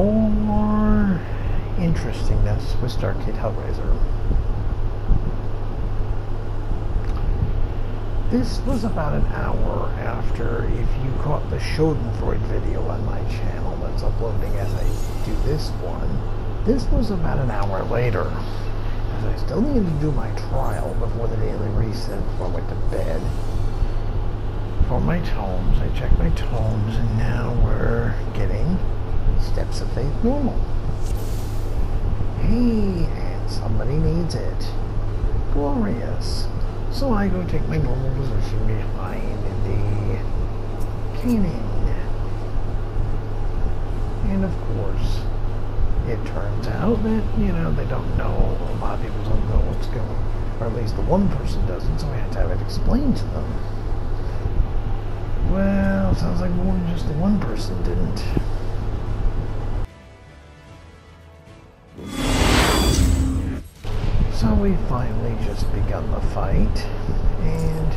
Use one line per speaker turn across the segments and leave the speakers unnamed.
more interestingness with Stargate Hellraiser. This was about an hour after, if you caught the Schadenfreude video on my channel that's uploading as I do this one, this was about an hour later. As I still needed to do my trial before the daily reset before I went to bed. For my tomes, I checked my tomes, and now we're getting Steps of Faith normal. Hey, and somebody needs it. Glorious. So I go take my normal position behind the cannon. And of course, it turns out that, you know, they don't know, a lot of people don't know what's going on. or at least the one person doesn't, so I have to have it explained to them. Well, sounds like more than just the one person didn't. We finally just begun the fight, and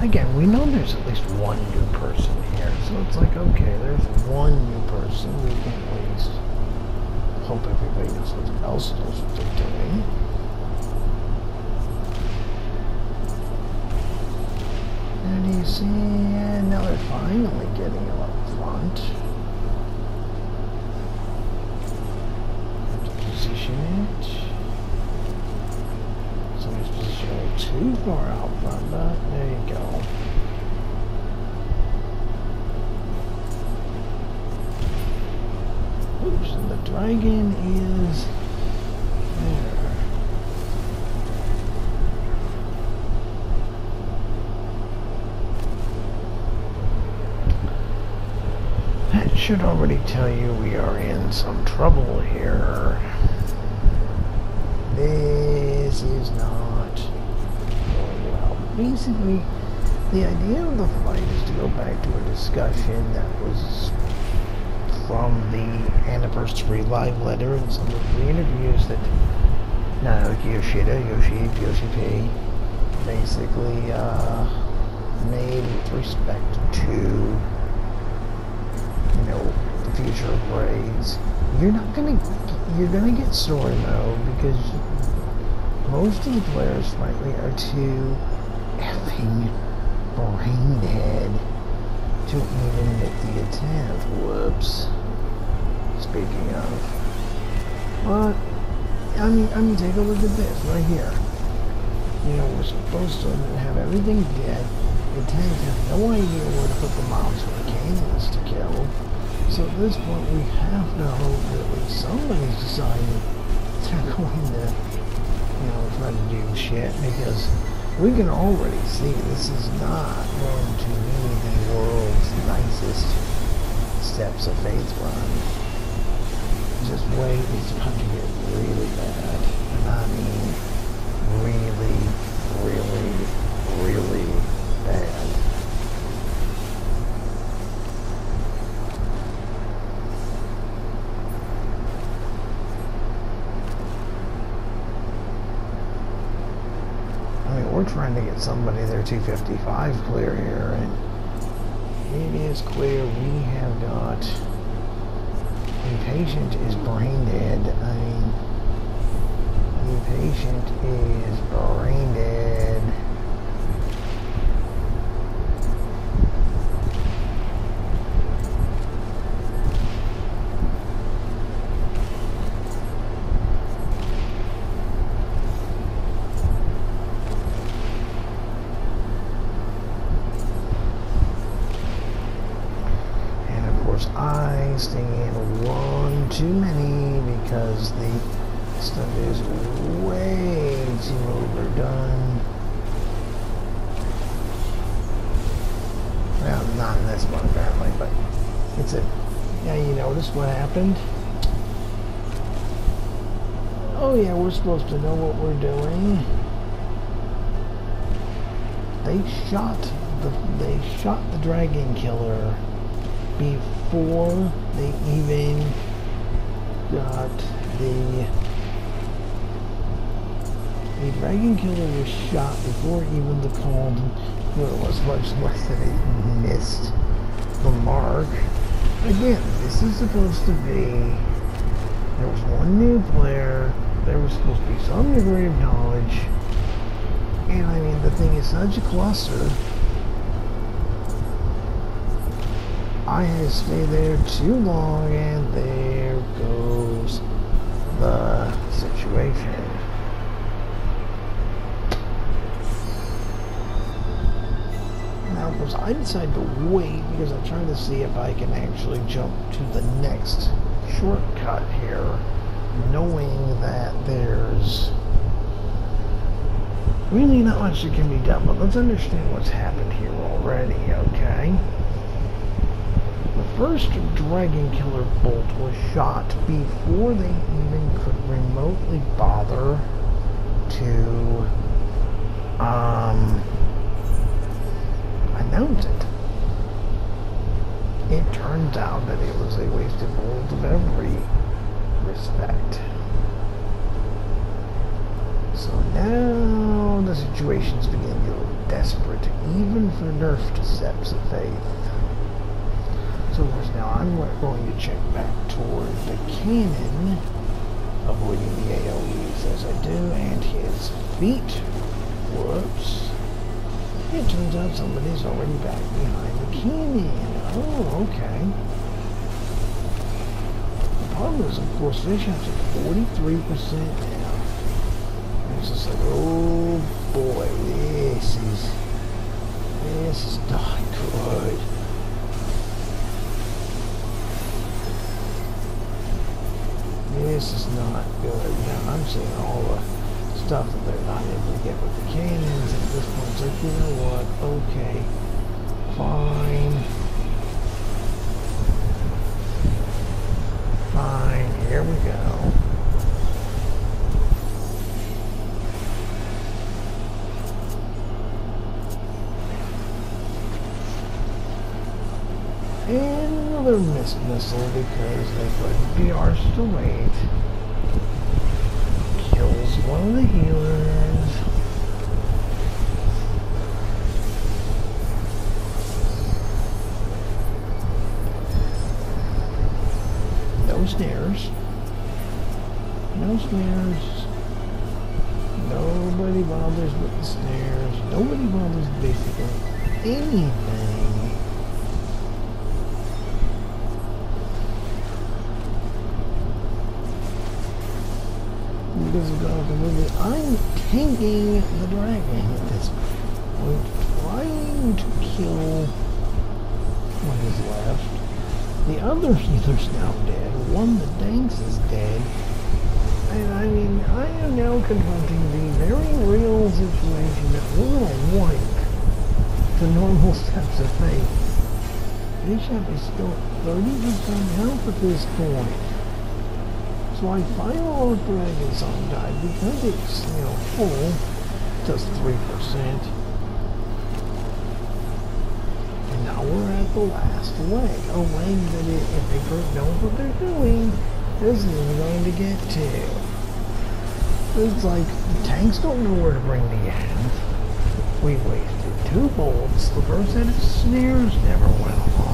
again, we know there's at least one new person here, so it's like, okay, there's one new person, we can at least hope everybody knows what else knows what they're doing. And you see, and now they're finally getting him up front. Have to position it too far out front, but there you go. Oops, and the dragon is there. That should already tell you we are in some trouble here. This is not basically, the idea of the fight is to go back to a discussion that was from the anniversary live letter and some of the interviews that Naoki Yoshida, Yoshi, Yoshi basically uh, made with respect to, you know, the future of raids. You're not gonna, you're gonna get story mode because most of the players, frankly, are too effing brainhead to even make the attempt. Whoops. Speaking of. But, I mean, I mean, take a look at this right here. You know, we're supposed to have everything dead. The tanks have no idea where to put the mobs or the cannons to kill. So at this point, we have to hope that at least somebody's decided they're going to, you know, try to do shit because we can already see this is not going to be the world's nicest steps of faith run. Just wait, it's about to get really bad. And I mean, really, really, really bad. We're trying to get somebody their 255 clear here, and it is clear we have got the patient is brain dead. I mean, the patient is brain dead. Too many because the stuff is way too overdone. Well, not in this one apparently, but it's a, yeah, you notice what happened? Oh yeah, we're supposed to know what we're doing. They shot the, they shot the dragon killer before they even got the the dragon killer was shot before even the called well, it was much less than it missed the mark. Again, this is supposed to be, there was one new player, there was supposed to be some degree of knowledge, and I mean, the thing is such a cluster, I had to stay there too long, and there goes the situation. Now, of course, I decided to wait because I'm trying to see if I can actually jump to the next shortcut here, knowing that there's really not much that can be done. But let's understand what's happened here already, okay? First Dragon Killer bolt was shot before they even could remotely bother to um, announce it. It turns out that it was a wasted bolt of every respect. So now the situation's beginning to look desperate, even for nerfed steps of faith now I'm going to check back toward the cannon, avoiding the AoEs as I do, and his feet. Whoops. It turns out somebody's already back behind the cannon. Oh, okay. The problem is, of course, has at 43% now. It's just like, oh boy, this is, this is good. This is not good. Now I'm seeing all the stuff that they're not able to get with the cannons at this point. It's like, you know what? Okay. Fine. Another missed missile because they put be arsed to wait. Kills one of the healers. No snares. No snares. Nobody bothers with the snares. Nobody bothers basically anything. I'm tanking the dragon at this point, trying to kill what is left. The other healer's now dead. One, the Danks, is dead. And I mean, I am now confronting the very real situation that will wipe the normal steps of faith. Vishap is still 30% health at this point. So I final Dragon Song died because it's, you know, full, just 3%. And now we're at the last leg. A leg that it, if they group know what they're doing, isn't even going to get to. It's like the tanks don't know where to bring the end. We wasted two bolts. The first set of snares never went off.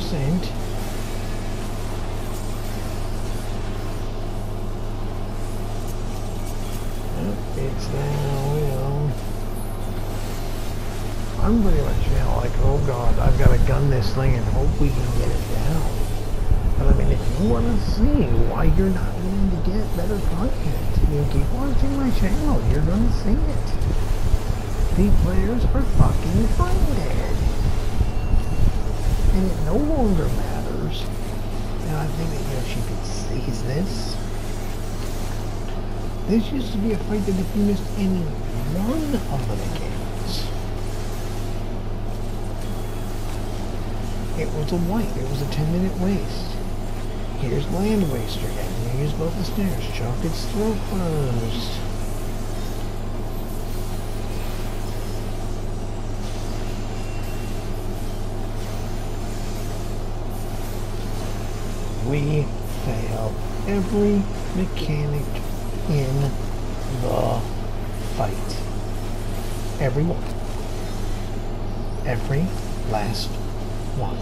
Percent it's you know, I'm pretty much now like, oh god, I've got to gun this thing and hope we can get it down. But I mean, if you want to see why you're not going to get better content, you keep watching my channel, you're going to see it. The players are fucking dead and it no longer matters. And I think that, you know, she could seize this. This used to be a fight that if you missed any one of the mechanics, it was a white. It was a 10 minute waste. Here's Land Waster again. Use both the snares. Choke its throat closed. We fail every mechanic in the fight. Every one. Every last one.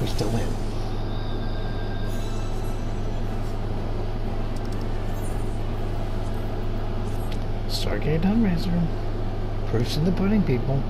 We still win. Stargate Hellraiser. Proofs in the pudding, people.